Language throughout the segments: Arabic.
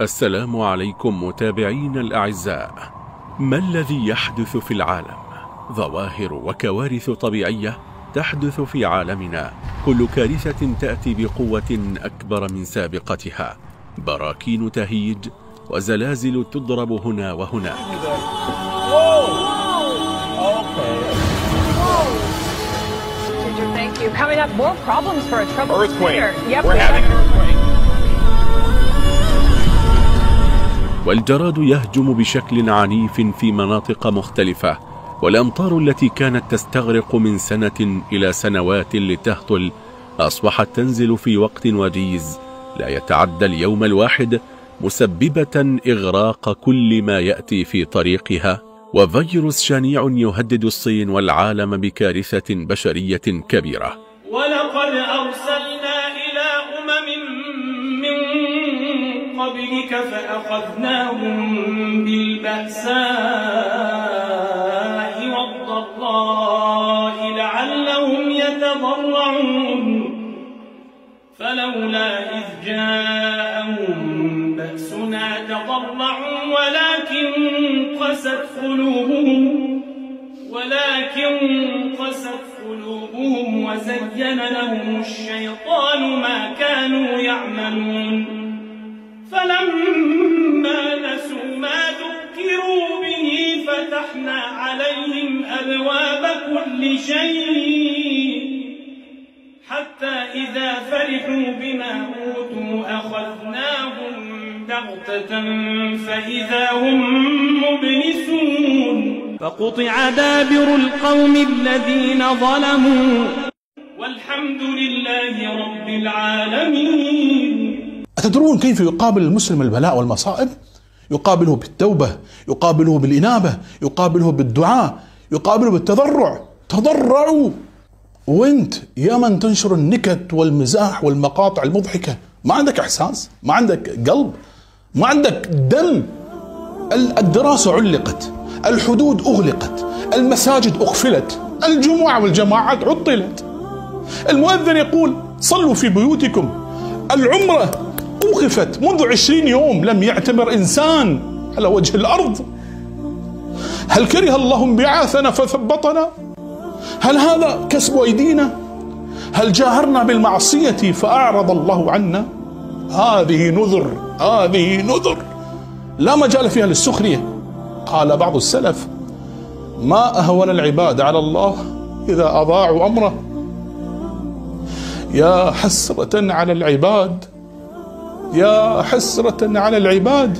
السلام عليكم متابعينا الأعزاء. ما الذي يحدث في العالم؟ ظواهر وكوارث طبيعية تحدث في عالمنا. كل كارثة تأتي بقوة أكبر من سابقتها. براكين تهيج وزلازل تضرب هنا وهناك. Thank you. Coming up, more problems for a troubled Earthquake. Yep, We're we having والجراد يهجم بشكل عنيف في مناطق مختلفة والأمطار التي كانت تستغرق من سنة إلى سنوات لتهطل أصبحت تنزل في وقت وجيز لا يتعدى اليوم الواحد مسببة إغراق كل ما يأتي في طريقها. وفيروس شنيع يهدد الصين والعالم بكارثة بشرية كبيرة. ولقد أرسلنا قبلك فأخذناهم بالبأساء والضراء لعلهم يتضرعون. فلولا إذ جاءهم بأسنا تضرعوا ولكن قست قلوبهم ولكن قست قلوبهم وزين لهم الشيطان ما كانوا يعملون. فلما نسوا ما ذكروا به فتحنا عليهم أبواب كل شيء. حتى إذا فرحوا بما أوتوا أخذناهم بغتة فإذا هم مبلسون. فقطع دابر القوم الذين ظلموا. والحمد لله رب العالمين. أتدرون كيف يقابل المسلم البلاء والمصائب؟ يقابله بالتوبة يقابله بالإنابة يقابله بالدعاء يقابله بالتضرع. تضرعوا! وانت يا من تنشر النكت والمزاح والمقاطع المضحكة. ما عندك إحساس؟ ما عندك قلب؟ ما عندك دم؟ ال- الدراسة علقت الحدود أغلقت المساجد أقفلت الجمعة والجماعات عطلت. المؤذن يقول صلوا في بيوتكم. العمرة أوقفت منذ عشرين يوم لم يعتمر إنسان على وجه الأرض. هل كره الله انبعاثنا فثبطنا؟ هل هذا كسب أيدينا؟ هل جاهرنا بالمعصية فأعرض الله عنا؟ هذه نذر هذه نذر. لا مجال فيها للسخرية قال بعض السلف ما أهون العباد على الله إذا أضاعوا أمره. يا حسرة على العباد يا حسرة على العباد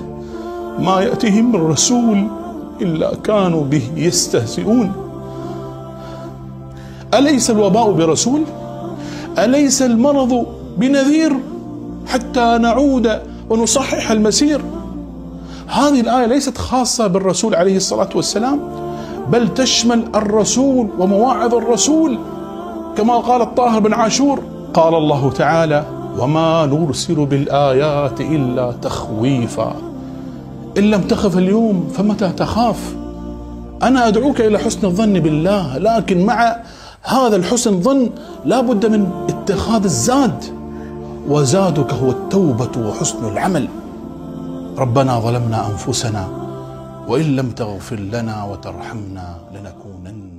ما يأتيهم من رسول إلا كانوا به يستهزئون. أليس الوباء برسول؟ أليس المرض بنذير حتى نعود ونصحح المسير؟ هذه الآية ليست خاصة بالرسول عليه الصلاة والسلام بل تشمل الرسول ومواعظ الرسول كما قال الطاهر بن عاشور قال الله تعالى وما نرسل بالآيات إلا تخويفا. إن لم تخف اليوم فمتى تخاف؟ أنا أدعوك إلى حسن الظن بالله لكن مع هذا الحسن الظن لا بد من اتخاذ الزاد. وزادك هو التوبة وحسن العمل. ربنا ظلمنا أنفسنا وإن لم تغفر لنا وترحمنا لنكونن